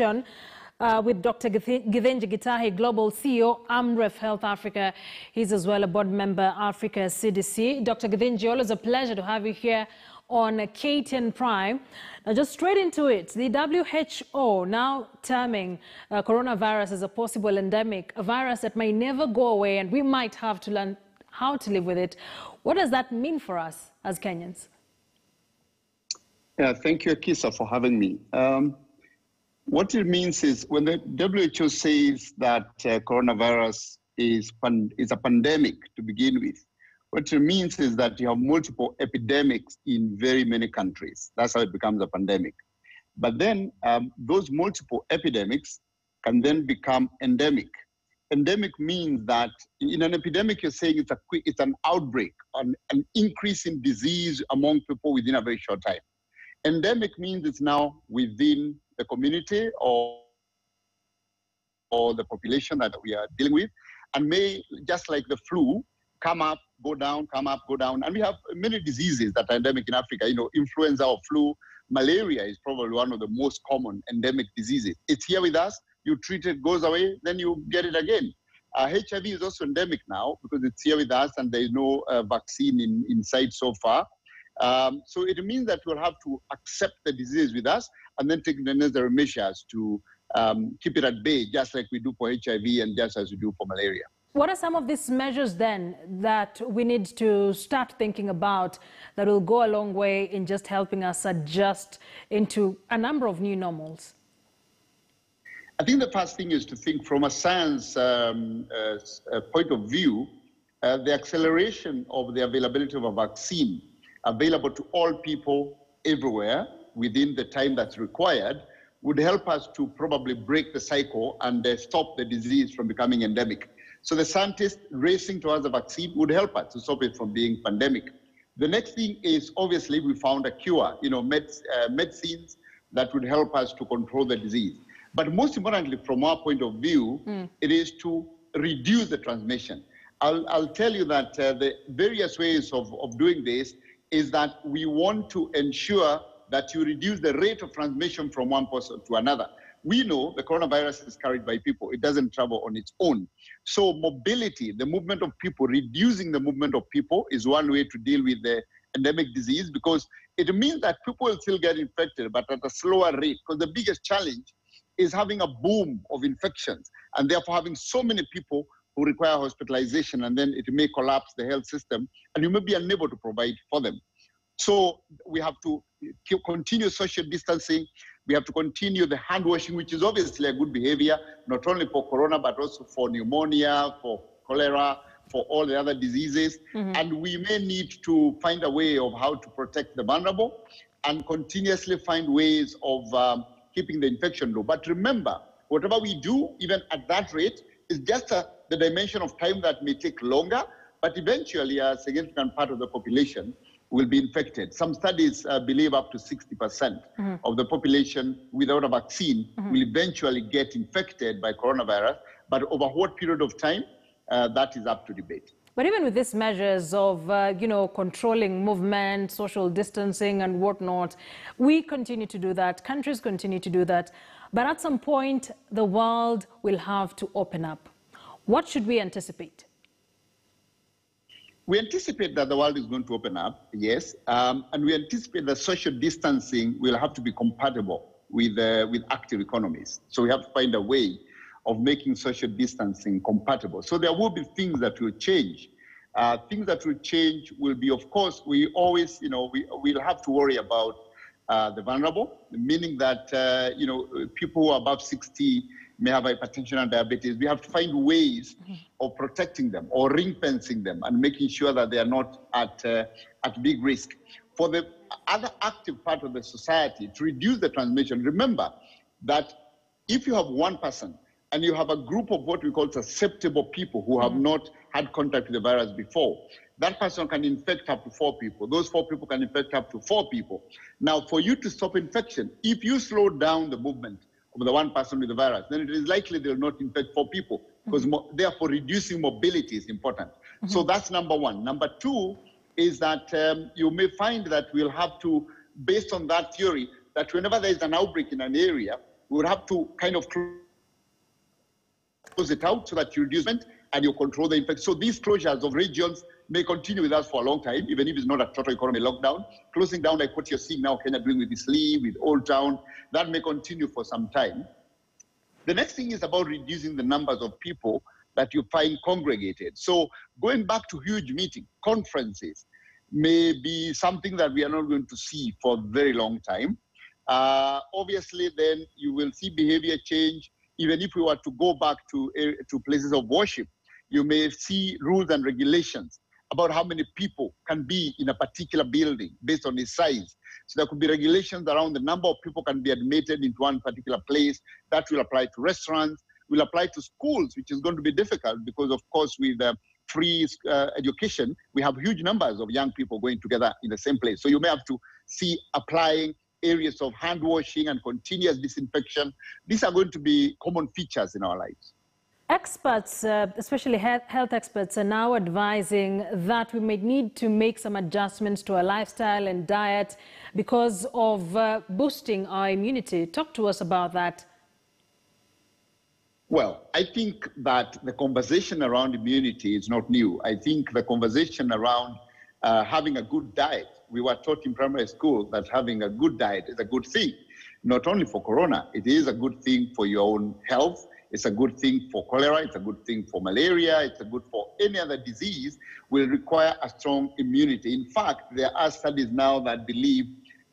uh, with Dr. Githinji Gitahi, Global CEO, Amref Health Africa. He's as well a board member, Africa CDC. Dr. Githinji, always a pleasure to have you here on KTN Prime. Now, just straight into it, the WHO now terming uh, coronavirus as a possible endemic, a virus that may never go away, and we might have to learn how to live with it. What does that mean for us as Kenyans? Yeah, thank you, Akisa, for having me. Um, what it means is when the WHO says that uh, coronavirus is, is a pandemic to begin with, what it means is that you have multiple epidemics in very many countries. That's how it becomes a pandemic. But then um, those multiple epidemics can then become endemic. Endemic means that in an epidemic, you're saying it's, a, it's an outbreak, an, an increase in disease among people within a very short time. Endemic means it's now within the community or, or the population that we are dealing with, and may, just like the flu, come up, go down, come up, go down. And we have many diseases that are endemic in Africa. You know, influenza or flu, malaria is probably one of the most common endemic diseases. It's here with us. You treat it, goes away, then you get it again. Uh, HIV is also endemic now because it's here with us and there is no uh, vaccine in, in sight so far. Um, so it means that we'll have to accept the disease with us and then take the necessary measures to um, keep it at bay, just like we do for HIV and just as we do for malaria. What are some of these measures then that we need to start thinking about that will go a long way in just helping us adjust into a number of new normals? I think the first thing is to think from a science um, uh, point of view, uh, the acceleration of the availability of a vaccine available to all people everywhere within the time that's required would help us to probably break the cycle and uh, stop the disease from becoming endemic. So the scientists racing towards a vaccine would help us to stop it from being pandemic. The next thing is obviously we found a cure, you know, med uh, medicines that would help us to control the disease. But most importantly, from our point of view, mm. it is to reduce the transmission. I'll, I'll tell you that uh, the various ways of, of doing this is that we want to ensure that you reduce the rate of transmission from one person to another. We know the coronavirus is carried by people. It doesn't travel on its own. So mobility, the movement of people, reducing the movement of people is one way to deal with the endemic disease because it means that people will still get infected, but at a slower rate. Because the biggest challenge is having a boom of infections and therefore having so many people who require hospitalization and then it may collapse the health system and you may be unable to provide for them. So we have to continue social distancing. We have to continue the hand washing, which is obviously a good behavior, not only for corona, but also for pneumonia, for cholera, for all the other diseases. Mm-hmm. And we may need to find a way of how to protect the vulnerable and continuously find ways of um, keeping the infection low. But remember, whatever we do, even at that rate, is just a, the dimension of time that may take longer, but eventually a significant part of the population will be infected. Some studies uh, believe up to 60% mm hmm of the population without a vaccine mm-hmm. will eventually get infected by coronavirus. But over what period of time, uh, that is up to debate. But even with these measures of, uh, you know, controlling movement, social distancing and whatnot, we continue to do that. Countries continue to do that. But at some point, the world will have to open up. What should we anticipate? We anticipate that the world is going to open up, yes, um, and we anticipate that social distancing will have to be compatible with, uh, with active economies. So we have to find a way of making social distancing compatible. So there will be things that will change. Uh, things that will change will be, of course, we always, you know, we, we'll have to worry about uh, the vulnerable, meaning that, uh, you know, people who are above 60 may have hypertension and diabetes, we have to find ways mm-hmm. of protecting them or ring fencing them and making sure that they are not at, uh, at big risk. For the other active part of the society, to reduce the transmission, remember that if you have one person and you have a group of what we call susceptible people who have mm-hmm. not had contact with the virus before, that person can infect up to four people. Those four people can infect up to four people. Now, for you to stop infection, if you slow down the movement the one person with the virus, then it is likely they will not infect four people because mm-hmm. therefore reducing mobility is important. Mm-hmm. So that's number one. Number two is that um, you may find that we'll have to, based on that theory, that whenever there is an outbreak in an area, we would have to kind of close it out so that you reduce it and you control the infection. So these closures of regions may continue with us for a long time, even if it's not a total economy lockdown. Closing down like what you're seeing now, Kenya doing with Eastleigh, with Old Town, that may continue for some time. The next thing is about reducing the numbers of people that you find congregated. So going back to huge meetings, conferences, may be something that we are not going to see for a very long time. Uh, obviously, then you will see behavior change. Even if we were to go back to, uh, to places of worship, you may see rules and regulations about how many people can be in a particular building based on its size. So there could be regulations around the number of people can be admitted into one particular place. That will apply to restaurants, will apply to schools, which is going to be difficult because, of course, with uh, free uh, education, we have huge numbers of young people going together in the same place. So you may have to see applying areas of hand washing and continuous disinfection. These are going to be common features in our lives. Experts, uh, especially health experts, are now advising that we may need to make some adjustments to our lifestyle and diet because of uh, boosting our immunity. Talk to us about that. Well, I think that the conversation around immunity is not new. I think the conversation around uh, having a good diet, we were taught in primary school that having a good diet is a good thing, not only for corona, it is a good thing for your own health. It's a good thing for cholera. It's a good thing for malaria. It's a good for any other disease will require a strong immunity. In fact, there are studies now that believe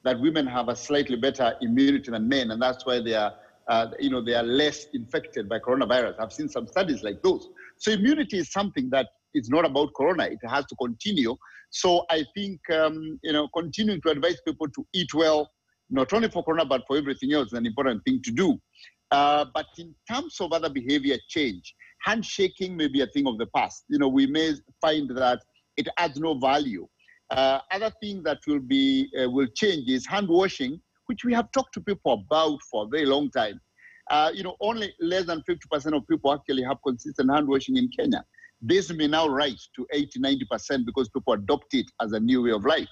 that women have a slightly better immunity than men, and that's why they are uh, you know, they are less infected by coronavirus. I've seen some studies like those. So immunity is something that is not about corona. It has to continue. So I think, um, you know, continuing to advise people to eat well, not only for corona, but for everything else is an important thing to do. Uh, but in terms of other behavior change, handshaking may be a thing of the past. You know, we may find that it adds no value. Uh, other thing that will be uh, will change is hand washing which we have talked to people about for a very long time. Uh, you know, only less than 50% of people actually have consistent hand washing in Kenya. This may now rise to 80, 90% because people adopt it as a new way of life.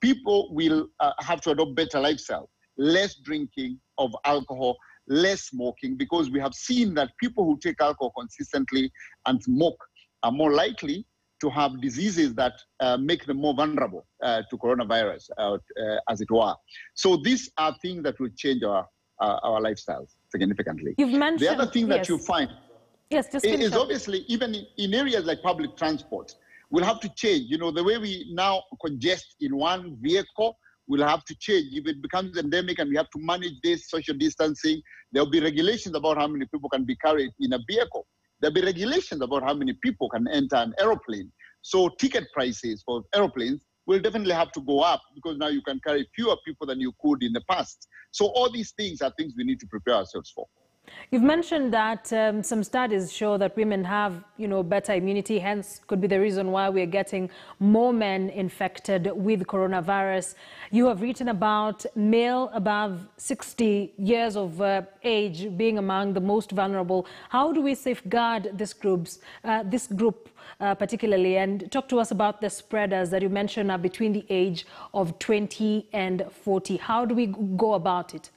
People will uh, have to adopt better lifestyle, less drinking of alcohol, less smoking, because we have seen that people who take alcohol consistently and smoke are more likely to have diseases that uh, make them more vulnerable uh, to coronavirus, uh, uh as it were. So these are things that will change our uh, our lifestyles significantly. You've mentioned the other thing yes. that you find yes, just is obviously even in, in areas like public transport, we'll have to change. You know, the way we now congest in one vehicle will have to change. If it becomes endemic and we have to manage this social distancing, there'll be regulations about how many people can be carried in a vehicle. There'll be regulations about how many people can enter an aeroplane. So ticket prices for aeroplanes will definitely have to go up because now you can carry fewer people than you could in the past. So all these things are things we need to prepare ourselves for. You've mentioned that um, some studies show that women have, you know, better immunity, hence could be the reason why we're getting more men infected with coronavirus. You have written about male above 60 years of uh, age being among the most vulnerable. How do we safeguard this groups, uh, this group uh, particularly? And talk to us about the spreaders that you mentioned are between the age of 20 and 40. How do we go about it?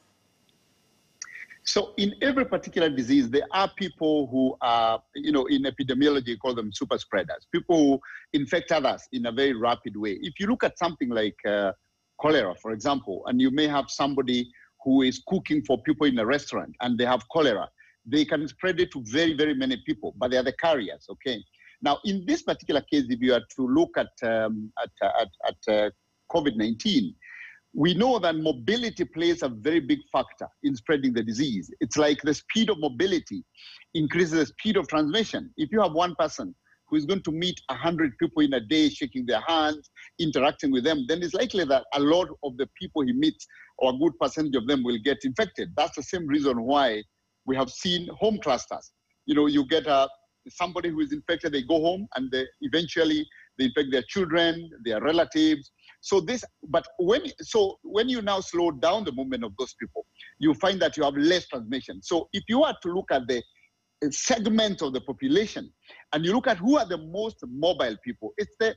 So in every particular disease, there are people who are, you know, in epidemiology, call them super spreaders, people who infect others in a very rapid way. If you look at something like uh, cholera, for example, and you may have somebody who is cooking for people in a restaurant and they have cholera, they can spread it to very, very many people, but they are the carriers, okay? Now, in this particular case, if you are to look at, um, at, at, at uh, COVID-19, we know that mobility plays a very big factor in spreading the disease. It's like the speed of mobility increases the speed of transmission. If you have one person who is going to meet 100 people in a day, shaking their hands, interacting with them, then it's likely that a lot of the people he meets, or a good percentage of them, will get infected. That's the same reason why we have seen home clusters. You know, you get a, somebody who is infected, they go home, and they eventually they infect their children, their relatives, so this, but when so when you now slow down the movement of those people, you find that you have less transmission. So if you are to look at the uh, segment of the population and you look at who are the most mobile people, it's the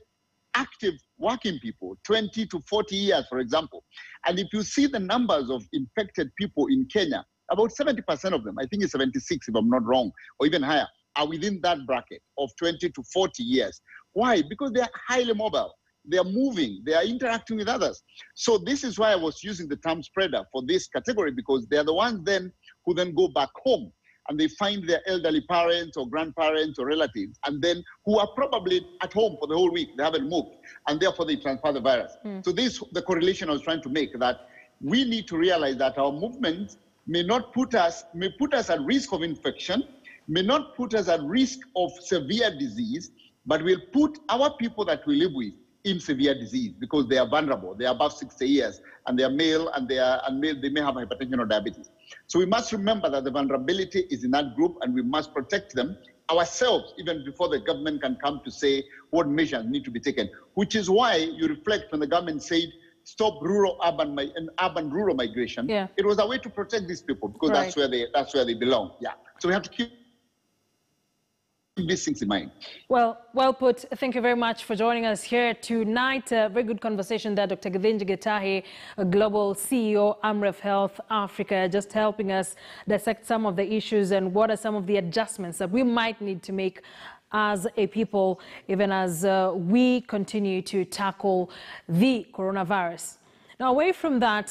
active working people, 20 to 40 years, for example. And if you see the numbers of infected people in Kenya, about 70% of them, I think it's 76 if I'm not wrong, or even higher, are within that bracket of 20 to 40 years. Why? Because they are highly mobile. They are moving. They are interacting with others. So this is why I was using the term spreader for this category because they are the ones then who then go back home and they find their elderly parents or grandparents or relatives, and then who are probably at home for the whole week. They haven't moved, and therefore they transfer the virus. Mm. So this the correlation I was trying to make that we need to realize that our movements may not put us may put us at risk of infection, may not put us at risk of severe disease, but will put our people that we live with in severe disease because they are vulnerable. They are above 60 years and they are male and they are and male, they may have hypertension or diabetes. So we must remember that the vulnerability is in that group and we must protect them ourselves even before the government can come to say what measures need to be taken. Which is why you reflect when the government said stop rural urban and urban rural migration. Yeah. It was a way to protect these people because Right. that's where they that's where they belong. Yeah. So we have to keep these things in mind. Well, well put. Thank you very much for joining us here tonight. Very good conversation there, Dr. Githinji Gitahi, global CEO, Amref Health Africa, just helping us dissect some of the issues and what are some of the adjustments that we might need to make as a people, even as uh, we continue to tackle the coronavirus. Now, away from that,